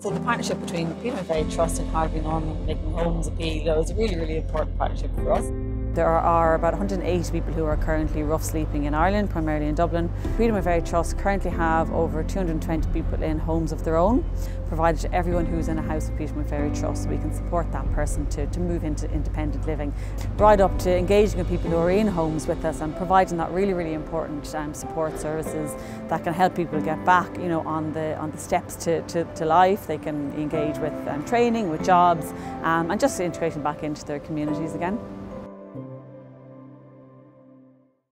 So the partnership between Peter McVerry Trust and Harvey Norman making homes appeal is a really, really important partnership for us. There are about 180 people who are currently rough sleeping in Ireland, primarily in Dublin. Peter McVerry Trust currently have over 220 people in homes of their own, provided to everyone who's in a house of with Peter McVerry Trust we can support that person to, to move into independent living. Right up to engaging with people who are in homes with us and providing that really, really important um, support services that can help people get back you know, on, the, on the steps to, to, to life. They can engage with um, training, with jobs um, and just integrating back into their communities again.